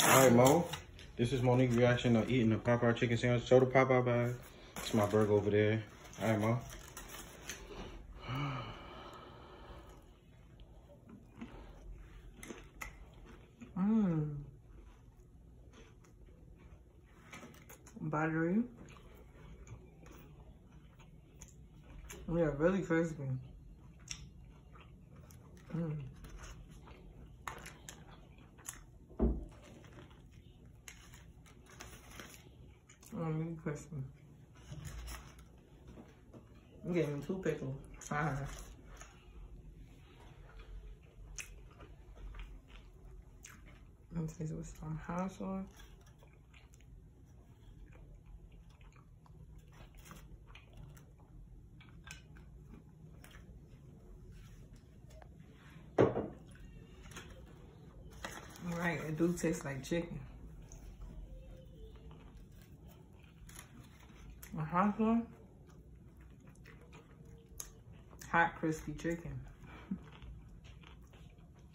All right, Mo. This is Monique reaction to eating a Popeye chicken sandwich. Show the Popeye bag. It's my burger over there. All right, Mo. Mmm. Buttery. Yeah, really crispy. Mmm. Really crispy. You gave me two pickles. Fine. Let's with some hot sauce. Right, it do taste like chicken. A hot sauce. Hot crispy chicken.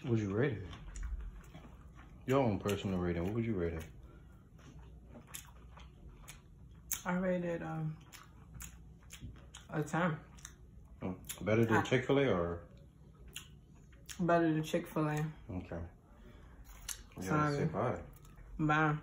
Would you rate it? Your own personal rating, what would you rate it? I rated um a 10. Oh, better than Chick-fil-A or? Better than Chick-fil-A. Okay. Sorry. Say bye. Bye.